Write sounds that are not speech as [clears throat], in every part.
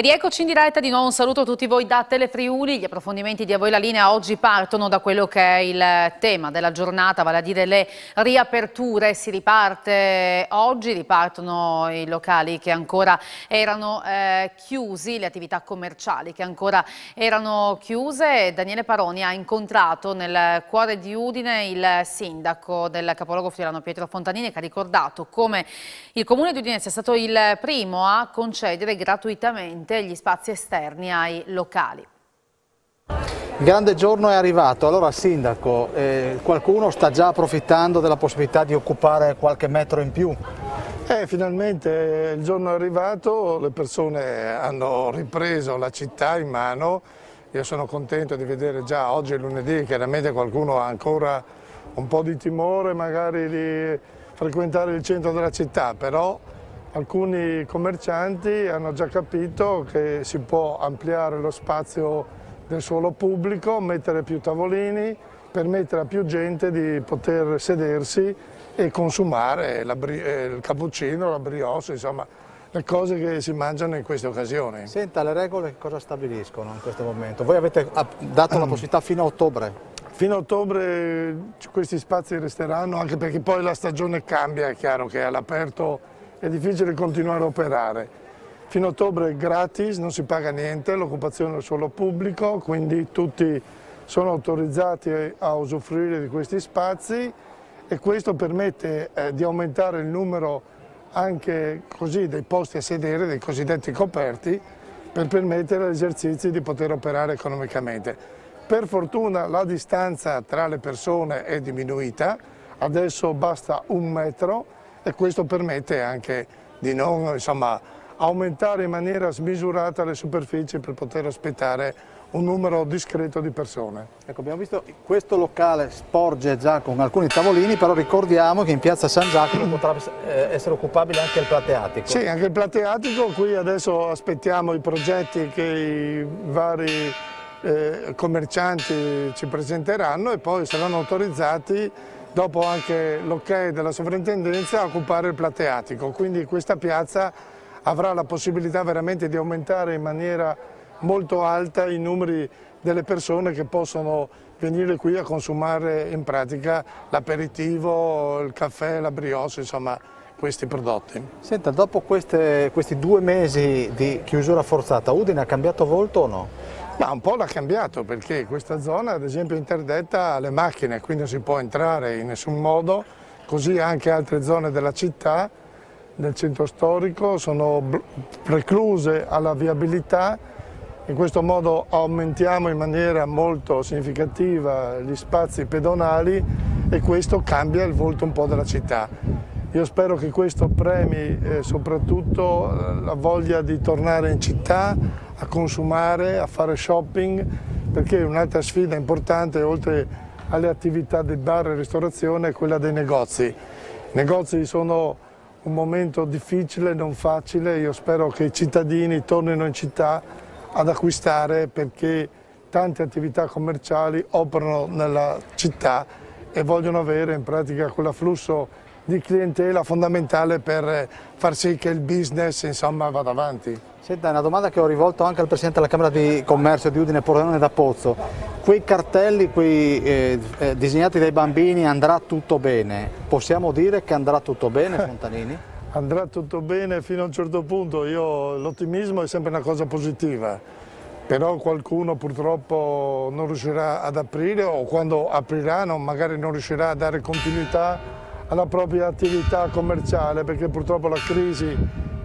Ed eccoci in diretta di nuovo un saluto a tutti voi da Telefriuli, gli approfondimenti di A voi la linea oggi partono da quello che è il tema della giornata, vale a dire le riaperture, si riparte oggi, ripartono i locali che ancora erano eh, chiusi, le attività commerciali che ancora erano chiuse. Daniele Paroni ha incontrato nel cuore di Udine il sindaco del capoluogo friulano Pietro Fontanini che ha ricordato come il comune di Udine sia stato il primo a concedere gratuitamente gli spazi esterni ai locali. Il grande giorno è arrivato, allora Sindaco, eh, qualcuno sta già approfittando della possibilità di occupare qualche metro in più? Eh, finalmente il giorno è arrivato, le persone hanno ripreso la città in mano, io sono contento di vedere già oggi è lunedì, chiaramente qualcuno ha ancora un po' di timore magari di frequentare il centro della città, però alcuni commercianti hanno già capito che si può ampliare lo spazio del suolo pubblico, mettere più tavolini, permettere a più gente di poter sedersi e consumare eh, il cappuccino, la brioche, insomma le cose che si mangiano in queste occasioni. Senta, le regole cosa stabiliscono in questo momento? Voi avete dato la [clears throat] possibilità fino a ottobre? Fino a ottobre questi spazi resteranno, anche perché poi la stagione cambia, è chiaro che all'aperto è difficile continuare a operare. Fino a ottobre è gratis, non si paga niente, l'occupazione è solo pubblico, quindi tutti sono autorizzati a usufruire di questi spazi e questo permette eh, di aumentare il numero anche così dei posti a sedere, dei cosiddetti coperti, per permettere agli esercizi di poter operare economicamente. Per fortuna la distanza tra le persone è diminuita, adesso basta un metro e questo permette anche di non insomma, aumentare in maniera smisurata le superfici per poter aspettare un numero discreto di persone. Ecco, abbiamo visto che questo locale sporge già con alcuni tavolini, però ricordiamo che in piazza San Giacomo potrà eh, essere occupabile anche il plateatico. Sì, anche il plateatico, qui adesso aspettiamo i progetti che i vari eh, commercianti ci presenteranno e poi saranno autorizzati dopo anche l'ok della sovrintendenza a occupare il plateatico, quindi questa piazza avrà la possibilità veramente di aumentare in maniera molto alta i numeri delle persone che possono venire qui a consumare in pratica l'aperitivo, il caffè, la brioche, insomma questi prodotti. Senta, dopo queste, questi due mesi di chiusura forzata, Udine ha cambiato volto o no? Ma un po' l'ha cambiato perché questa zona ad esempio è interdetta alle macchine, quindi non si può entrare in nessun modo, così anche altre zone della città, del centro storico, sono precluse alla viabilità, in questo modo aumentiamo in maniera molto significativa gli spazi pedonali e questo cambia il volto un po' della città. Io spero che questo premi eh, soprattutto eh, la voglia di tornare in città, a consumare, a fare shopping, perché un'altra sfida importante oltre alle attività del bar e ristorazione è quella dei negozi. I negozi sono un momento difficile, non facile, io spero che i cittadini tornino in città ad acquistare perché tante attività commerciali operano nella città e vogliono avere in pratica quell'afflusso di clientela fondamentale per far sì che il business insomma, vada avanti. Senta, una domanda che ho rivolto anche al Presidente della Camera di Commercio di Udine Pordenone da Pozzo. Quei cartelli quei, eh, eh, disegnati dai bambini andrà tutto bene, possiamo dire che andrà tutto bene Fontanini? andrà tutto bene fino a un certo punto, l'ottimismo è sempre una cosa positiva, però qualcuno purtroppo non riuscirà ad aprire o quando aprirà magari non riuscirà a dare continuità alla propria attività commerciale perché purtroppo la crisi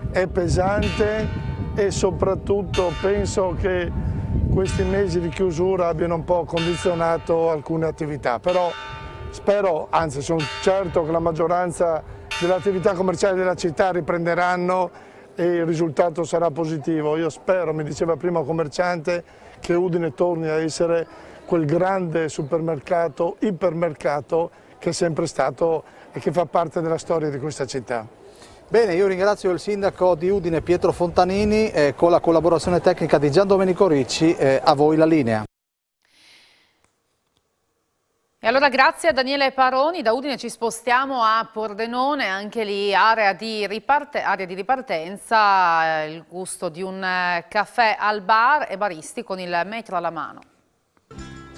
è pesante e soprattutto penso che questi mesi di chiusura abbiano un po' condizionato alcune attività, però spero, anzi sono certo che la maggioranza delle attività commerciali della città riprenderanno e il risultato sarà positivo. Io spero, mi diceva prima un commerciante, che Udine torni a essere quel grande supermercato, ipermercato che è sempre stato e che fa parte della storia di questa città. Bene, io ringrazio il sindaco di Udine Pietro Fontanini eh, con la collaborazione tecnica di Gian Domenico Ricci, eh, a voi la linea. E allora grazie a Daniele Paroni, da Udine ci spostiamo a Pordenone, anche lì area di, riparte area di ripartenza, eh, il gusto di un eh, caffè al bar e baristi con il metro alla mano.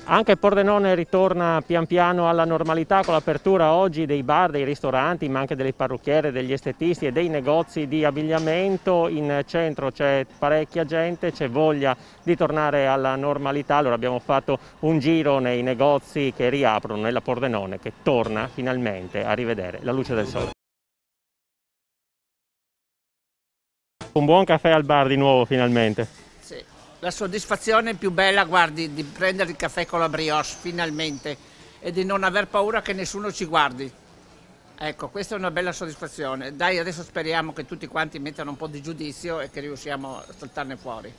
Anche Pordenone ritorna pian piano alla normalità con l'apertura oggi dei bar, dei ristoranti, ma anche delle parrucchiere, degli estetisti e dei negozi di abbigliamento. In centro c'è parecchia gente, c'è voglia di tornare alla normalità. Allora abbiamo fatto un giro nei negozi che riaprono nella Pordenone, che torna finalmente a rivedere la luce del sole. Un buon caffè al bar di nuovo finalmente. La soddisfazione più bella, guardi, di prendere il caffè con la brioche finalmente e di non aver paura che nessuno ci guardi. Ecco, questa è una bella soddisfazione. Dai, adesso speriamo che tutti quanti mettano un po' di giudizio e che riusciamo a saltarne fuori.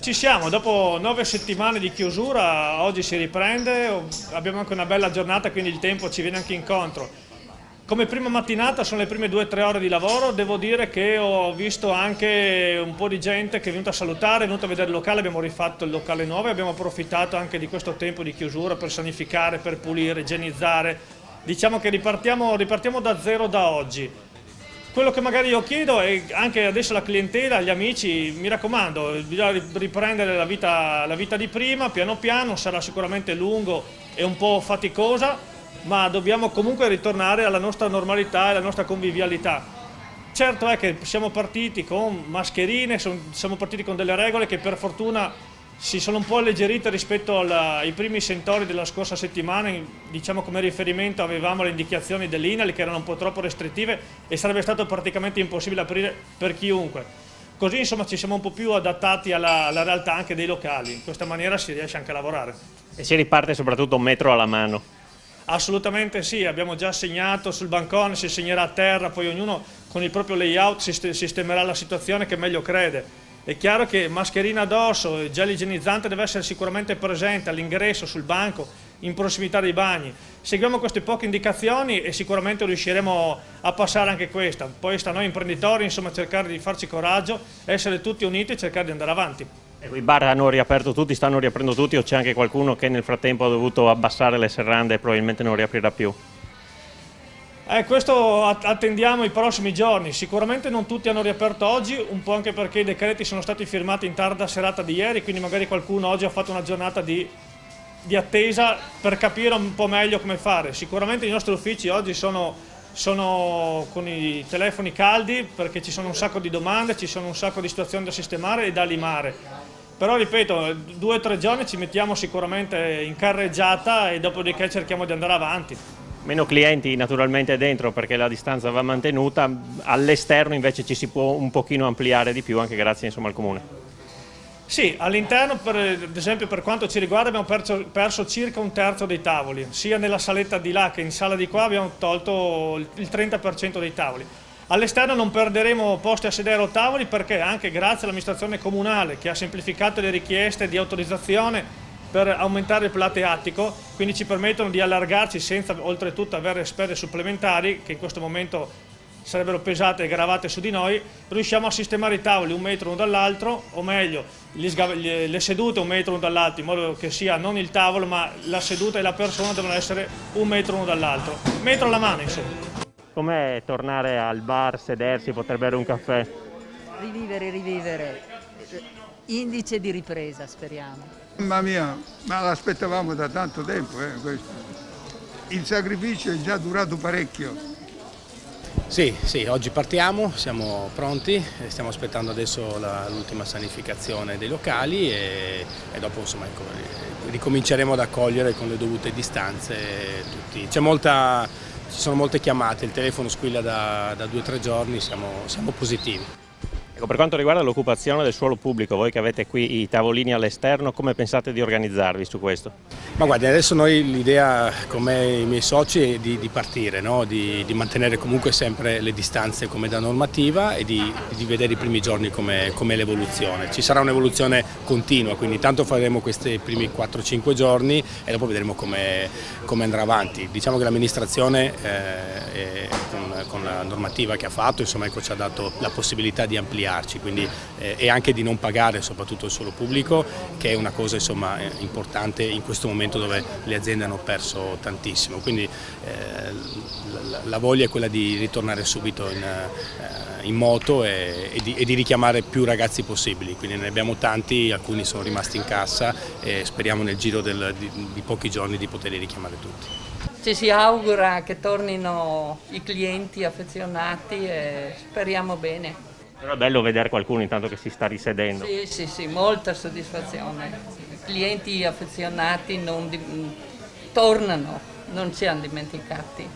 Ci siamo, dopo nove settimane di chiusura, oggi si riprende, abbiamo anche una bella giornata, quindi il tempo ci viene anche incontro. Come prima mattinata sono le prime due o tre ore di lavoro, devo dire che ho visto anche un po' di gente che è venuta a salutare, è venuta a vedere il locale, abbiamo rifatto il locale nuovo e abbiamo approfittato anche di questo tempo di chiusura per sanificare, per pulire, igienizzare. Diciamo che ripartiamo, ripartiamo da zero da oggi. Quello che magari io chiedo è anche adesso la clientela, gli amici, mi raccomando, bisogna riprendere la vita, la vita di prima, piano piano, sarà sicuramente lungo e un po' faticosa, ma dobbiamo comunque ritornare alla nostra normalità e alla nostra convivialità. Certo è che siamo partiti con mascherine, siamo partiti con delle regole che per fortuna si sono un po' alleggerite rispetto alla, ai primi sentori della scorsa settimana, diciamo come riferimento avevamo le indicazioni dell'INAL che erano un po' troppo restrittive e sarebbe stato praticamente impossibile aprire per chiunque. Così insomma ci siamo un po' più adattati alla, alla realtà anche dei locali, in questa maniera si riesce anche a lavorare. E si riparte soprattutto un metro alla mano. Assolutamente sì, abbiamo già segnato sul bancone, si segnerà a terra, poi ognuno con il proprio layout sistemerà la situazione che meglio crede. È chiaro che mascherina addosso, gel igienizzante deve essere sicuramente presente all'ingresso, sul banco, in prossimità dei bagni. Seguiamo queste poche indicazioni e sicuramente riusciremo a passare anche questa. Poi sta a noi imprenditori insomma, cercare di farci coraggio, essere tutti uniti e cercare di andare avanti. I bar hanno riaperto tutti, stanno riaprendo tutti o c'è anche qualcuno che nel frattempo ha dovuto abbassare le serrande e probabilmente non riaprirà più? Eh, questo attendiamo i prossimi giorni, sicuramente non tutti hanno riaperto oggi, un po' anche perché i decreti sono stati firmati in tarda serata di ieri, quindi magari qualcuno oggi ha fatto una giornata di, di attesa per capire un po' meglio come fare. Sicuramente i nostri uffici oggi sono, sono con i telefoni caldi perché ci sono un sacco di domande, ci sono un sacco di situazioni da sistemare e da limare però ripeto, due o tre giorni ci mettiamo sicuramente in carreggiata e dopodiché cerchiamo di andare avanti. Meno clienti naturalmente dentro perché la distanza va mantenuta, all'esterno invece ci si può un pochino ampliare di più anche grazie insomma, al Comune. Sì, all'interno ad esempio per quanto ci riguarda abbiamo perso, perso, circa un terzo dei tavoli, sia nella saletta di là che in sala di qua abbiamo tolto il 30% dei tavoli. All'esterno non perderemo posti a sedere o tavoli perché anche grazie all'amministrazione comunale che ha semplificato le richieste di autorizzazione per aumentare il plate attico, quindi ci permettono di allargarci senza oltretutto avere spese supplementari che in questo momento sarebbero pesate e gravate su di noi, riusciamo a sistemare i tavoli un metro uno dall'altro, o meglio, le sedute un metro uno dall'altro, in modo che sia non il tavolo ma la seduta e la persona devono essere un metro uno dall'altro, metro alla mano insomma. Com'è tornare al bar, sedersi, poter bere un caffè? Rivivere, rivivere. Indice di ripresa, speriamo. Mamma mia, ma l'aspettavamo da tanto tempo, eh, Il sacrificio è già durato parecchio. Sì, sì, oggi partiamo, siamo pronti, stiamo aspettando adesso l'ultima sanificazione dei locali e, e dopo insomma, ecco, ricominceremo ad accogliere con le dovute distanze tutti. C'è molta ci sono molte chiamate, il telefono squilla da, da due o tre giorni, siamo, siamo positivi. Ecco, per quanto riguarda l'occupazione del suolo pubblico, voi che avete qui i tavolini all'esterno, come pensate di organizzarvi su questo? Ma guardi, adesso noi l'idea come i miei soci è di, di partire, no? di, di, mantenere comunque sempre le distanze come da normativa e di, di vedere i primi giorni come, come l'evoluzione. Ci sarà un'evoluzione continua, quindi intanto faremo questi primi 4-5 giorni e dopo vedremo come, come andrà avanti. Diciamo che l'amministrazione eh, con, con, la normativa che ha fatto insomma, ecco, ci ha dato la possibilità di ampliare ampliarci quindi, eh, e anche di non pagare soprattutto il solo pubblico che è una cosa insomma, eh, importante in questo momento dove le aziende hanno perso tantissimo. Quindi eh, la, la, voglia è quella di ritornare subito in, eh, in moto e, e, di, e, di, richiamare più ragazzi possibili, quindi ne abbiamo tanti, alcuni sono rimasti in cassa e speriamo nel giro del, di, di pochi giorni di poterli richiamare tutti. Ci si augura che tornino i clienti affezionati e speriamo bene. Però è bello vedere qualcuno intanto che si sta risedendo. Sì, sì, sì, molta soddisfazione. Clienti affezionati non di... tornano, non ci hanno dimenticati.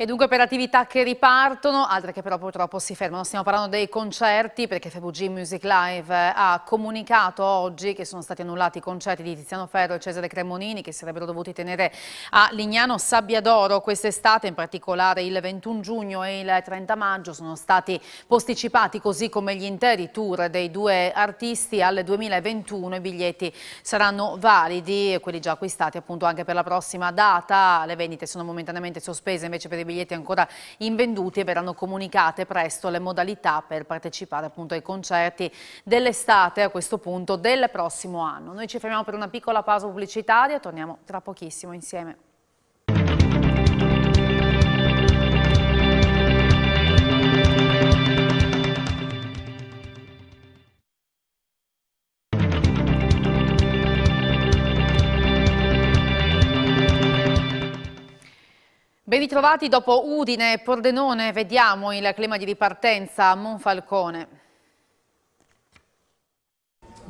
E dunque per attività che ripartono, altre che però purtroppo si fermano. Stiamo parlando dei concerti perché FVG Music Live ha comunicato oggi che sono stati annullati i concerti di Tiziano Ferro e Cesare Cremonini che si sarebbero dovuti tenere a Lignano Sabbiadoro quest'estate, in particolare il 21 giugno e il 30 maggio sono stati posticipati così come gli interi tour dei due artisti al 2021. I biglietti saranno validi quelli già acquistati appunto anche per la prossima data. Le vendite sono momentaneamente sospese invece per i biglietti ancora invenduti e verranno comunicate presto le modalità per partecipare appunto ai concerti dell'estate a questo punto del prossimo anno. Noi ci fermiamo per una piccola pausa pubblicitaria, torniamo tra pochissimo insieme. Ritrovati dopo Udine e Pordenone, vediamo il clima di ripartenza a Monfalcone.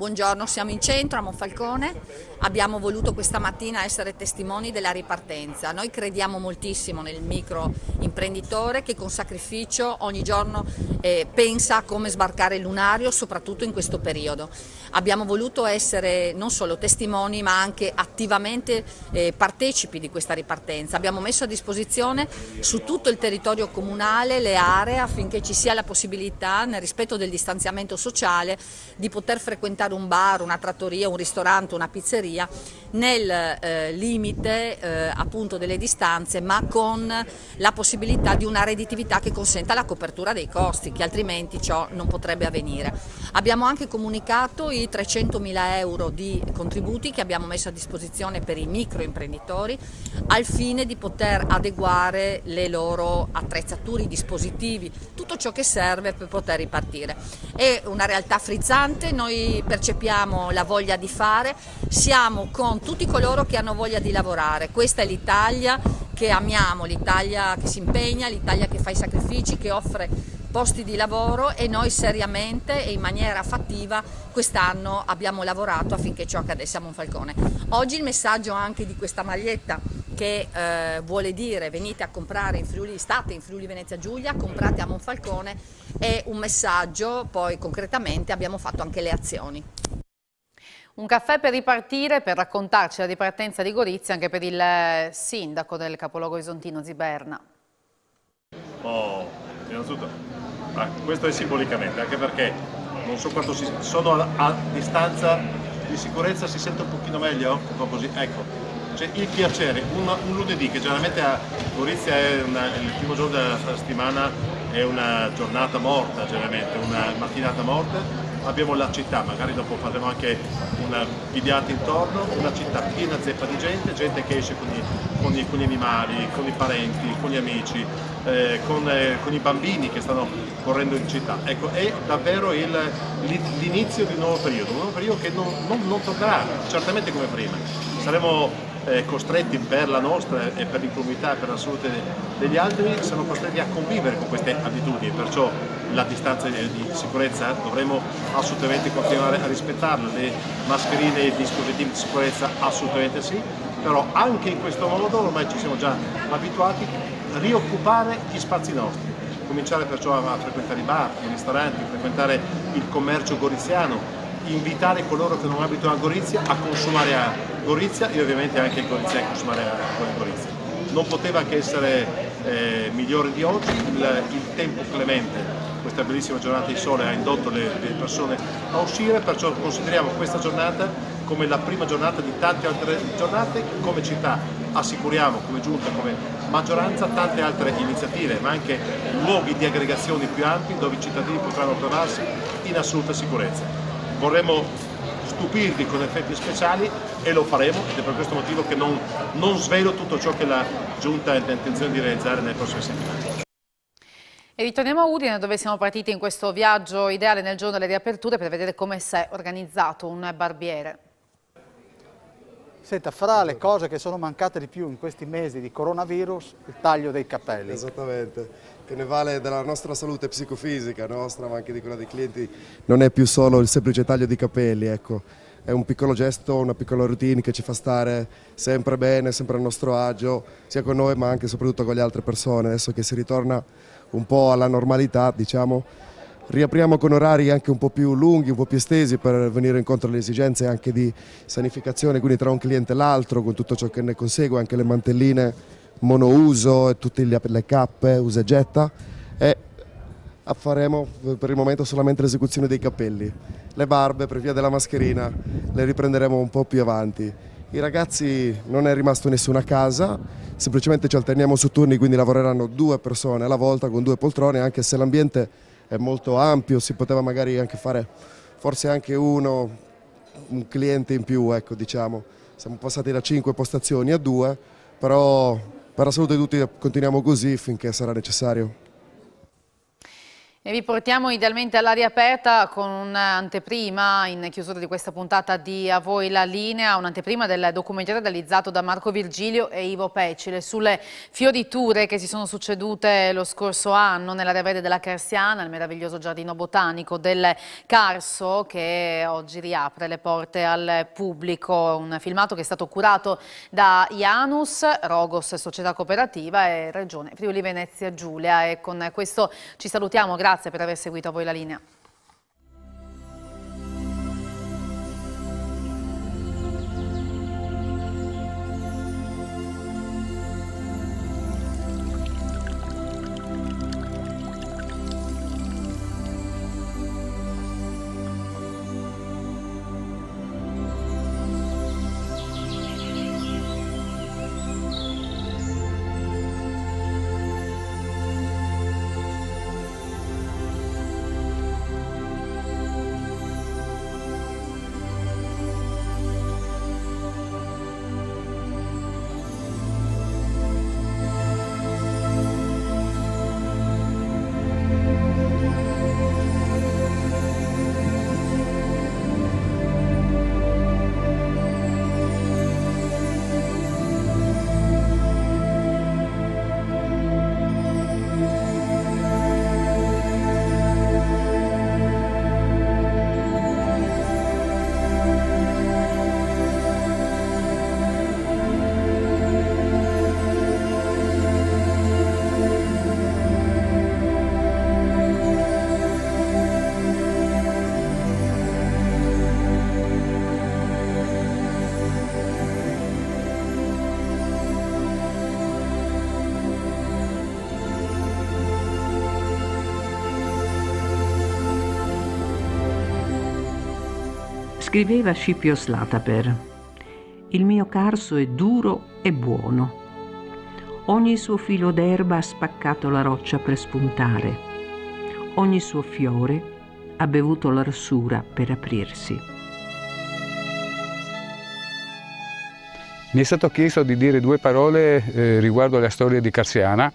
Buongiorno, siamo in centro a Monfalcone, abbiamo voluto questa mattina essere testimoni della ripartenza. Noi crediamo moltissimo nel micro imprenditore che con sacrificio ogni giorno eh, pensa a come sbarcare il lunario, soprattutto in questo periodo. Abbiamo voluto essere non solo testimoni ma anche attivamente eh, partecipi di questa ripartenza. Abbiamo messo a disposizione su tutto il territorio comunale le aree affinché ci sia la possibilità, nel rispetto del distanziamento sociale, di poter frequentare un bar, una trattoria, un ristorante, una pizzeria nel eh, limite eh, appunto delle distanze ma con la possibilità di una redditività che consenta la copertura dei costi che altrimenti ciò non potrebbe avvenire. Abbiamo anche comunicato i 300 mila euro di contributi che abbiamo messo a disposizione per i microimprenditori al fine di poter adeguare le loro attrezzature, i dispositivi, tutto ciò che serve per poter ripartire. È una realtà frizzante, noi percepiamo la voglia di fare, siamo tutti coloro che hanno voglia di lavorare, questa è l'Italia che amiamo, l'Italia che si impegna, l'Italia che fa i sacrifici, che offre posti di lavoro e noi seriamente e in maniera fattiva quest'anno abbiamo lavorato affinché ciò accadesse a Monfalcone. Oggi il messaggio anche di questa maglietta che eh, vuole dire venite a comprare in Friuli, state in Friuli Venezia Giulia, comprate a Monfalcone è un messaggio, poi concretamente abbiamo fatto anche le azioni. Un caffè per ripartire, per raccontarci la ripartenza di Gorizia anche per il eh, sindaco del capoluogo isontino Ziberna. Oh, innanzitutto, ah, questo è simbolicamente, anche perché non so quanto si, sono a, a distanza di sicurezza, si sente un pochino meglio? Un po' così, ecco, cioè, il piacere, un, un, lunedì che generalmente a Gorizia è una, il primo giorno della settimana è una giornata morta, generalmente, una mattinata morta, abbiamo la città, magari dopo faremo anche una videata intorno, una città piena zeppa di gente, gente che esce con i, con i, con gli animali, con i parenti, con gli amici, eh, con, eh, con, i bambini che stanno correndo in città. Ecco, è davvero l'inizio di un nuovo periodo, un nuovo periodo che non, non, non tornerà certamente come prima. Saremo eh, costretti per la nostra e per l'incolumità e per la salute degli altri, sono costretti a convivere con queste abitudini, perciò la distanza di sicurezza dovremo assolutamente continuare a rispettarla, le mascherine e i dispositivi di sicurezza assolutamente sì, però anche in questo modo ormai ci siamo già abituati a rioccupare gli spazi nostri, cominciare perciò a frequentare i bar, i ristoranti, frequentare il commercio goriziano, invitare coloro che non abitano a Gorizia a consumare a Gorizia e ovviamente anche i goriziani a consumare a Gorizia. Non poteva che essere eh, migliore di oggi, il, il, tempo clemente, questa bellissima giornata di sole ha indotto le, le persone a uscire, perciò consideriamo questa giornata come la prima giornata di tante altre giornate, come città assicuriamo, come giunta, come maggioranza tante altre iniziative, ma anche luoghi di aggregazione più ampi dove i cittadini potranno trovarsi in assoluta sicurezza. Vorremmo stupirvi con effetti speciali e lo faremo ed è per questo motivo che non, non svelo tutto ciò che la Giunta ha intenzione di realizzare nelle prossime settimane. E ritorniamo a Udine dove siamo partiti in questo viaggio ideale nel giorno delle riaperture per vedere come si è organizzato un barbiere. Senta, fra le cose che sono mancate di più in questi mesi di coronavirus, il taglio dei capelli. Esattamente, che ne vale della nostra salute psicofisica, nostra ma anche di quella dei clienti. Non è più solo il semplice taglio di capelli, ecco. È un piccolo gesto, una piccola routine che ci fa stare sempre bene, sempre a nostro agio, sia con noi ma anche e soprattutto con le altre persone. Adesso che si ritorna un po' alla normalità, diciamo, riapriamo con orari anche un po' più lunghi, un po' più estesi per venire incontro alle esigenze anche di sanificazione, quindi tra un cliente e l'altro, con tutto ciò che ne consegue, anche le mantelline monouso e tutte le cappe usa e getta e faremo per il momento solamente l'esecuzione dei capelli. Le barbe per via della mascherina le riprenderemo un po' più avanti. I ragazzi non è rimasto nessuno a casa, semplicemente ci alterniamo su turni, quindi lavoreranno due persone alla volta con due poltrone, anche se l'ambiente è molto ampio, si poteva magari anche fare forse anche uno, un cliente in più, ecco diciamo. Siamo passati da cinque postazioni a due, però per la salute di tutti continuiamo così finché sarà necessario. E vi portiamo idealmente all'aria aperta con un'anteprima in chiusura di questa puntata di A voi la linea, un'anteprima del documentario realizzato da Marco Virgilio e Ivo Pecile sulle fioriture che si sono succedute lo scorso anno nell'area verde della Carsiana, il meraviglioso giardino botanico del Carso che oggi riapre le porte al pubblico. Un filmato che è stato curato da Janus, Rogos Società Cooperativa e Regione Friuli Venezia Giulia e con questo ci salutiamo. Grazie Grazie per aver seguito voi la linea. Scriveva Scipio Slataper, il mio carso è duro e buono. Ogni suo filo d'erba ha spaccato la roccia per spuntare. Ogni suo fiore ha bevuto l'arsura per aprirsi. Mi è stato chiesto di dire due parole eh, riguardo alla storia di Carsiana,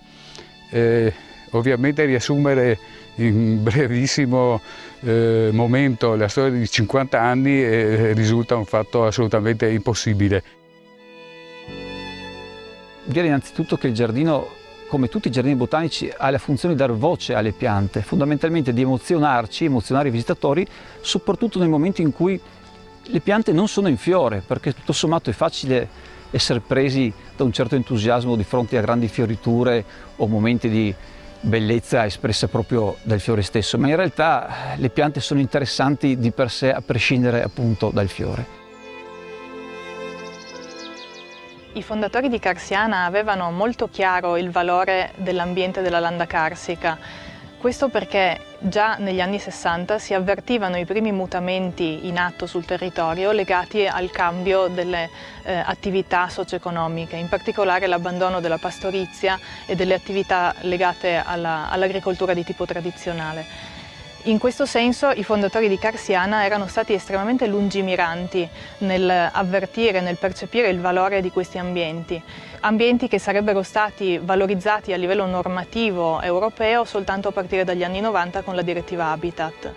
eh, ovviamente riassumere in brevissimo eh, momento la storia di 50 anni eh, risulta un fatto assolutamente impossibile. Dire innanzitutto che il giardino, come tutti i giardini botanici, ha la funzione di dar voce alle piante, fondamentalmente di emozionarci, emozionare i visitatori, soprattutto nel momento in cui le piante non sono in fiore, perché tutto sommato è facile essere presi da un certo entusiasmo di fronte a grandi fioriture o momenti di, bellezza espressa proprio dal fiore stesso, ma in realtà le piante sono interessanti di per sé a prescindere appunto dal fiore. I fondatori di Carsiana avevano molto chiaro il valore dell'ambiente della landa carsica, questo perché già negli anni 60 si avvertivano i primi mutamenti in atto sul territorio legati al cambio delle eh, attività socio-economiche, in particolare l'abbandono della pastorizia e delle attività legate all'agricoltura all di tipo tradizionale. In questo senso i fondatori di Carsiana erano stati estremamente lungimiranti nel avvertire, nel percepire il valore di questi ambienti, ambienti che sarebbero stati valorizzati a livello normativo europeo soltanto a partire dagli anni 90 con la direttiva Habitat.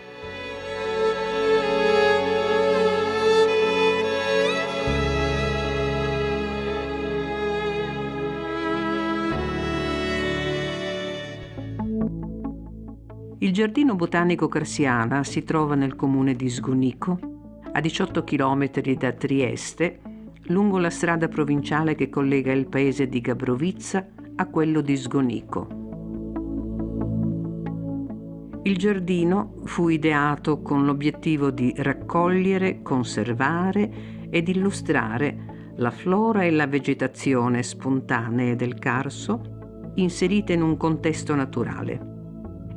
Il Giardino Botanico Carsiana si trova nel comune di Sgonico, a 18 km da Trieste, lungo la strada provinciale che collega il paese di Gabrovizza a quello di Sgonico. Il giardino fu ideato con l'obiettivo di raccogliere, conservare ed illustrare la flora e la vegetazione spontanee del Carso inserite in un contesto naturale.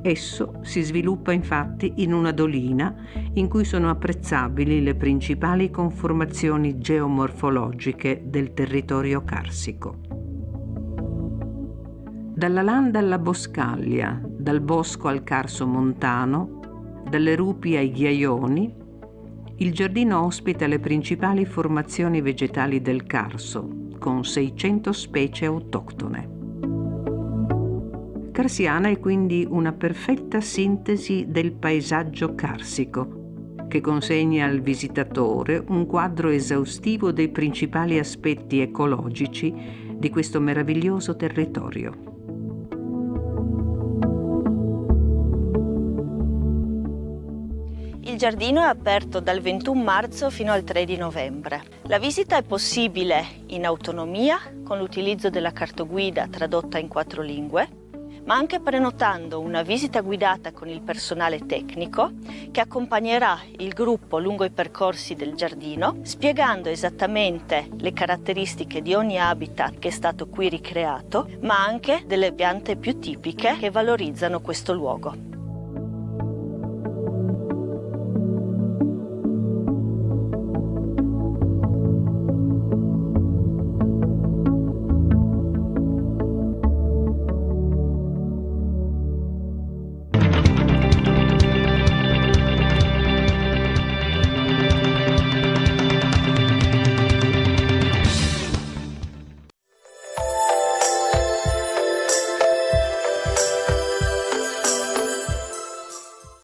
Esso si sviluppa infatti in una dolina in cui sono apprezzabili le principali conformazioni geomorfologiche del territorio carsico. Dalla landa alla boscaglia, dal bosco al carso montano, dalle rupi ai ghiaioni, il giardino ospita le principali formazioni vegetali del Carso, con 600 specie autoctone. Carsiana è quindi una perfetta sintesi del paesaggio carsico, che consegna al visitatore un quadro esaustivo dei principali aspetti ecologici di questo meraviglioso territorio. Il giardino è aperto dal 21 marzo fino al 3 di novembre. La visita è possibile in autonomia con l'utilizzo della cartoguida tradotta in quattro lingue ma anche prenotando una visita guidata con il personale tecnico che accompagnerà il gruppo lungo i percorsi del giardino, spiegando esattamente le caratteristiche di ogni habitat che è stato qui ricreato, ma anche delle piante più tipiche che valorizzano questo luogo.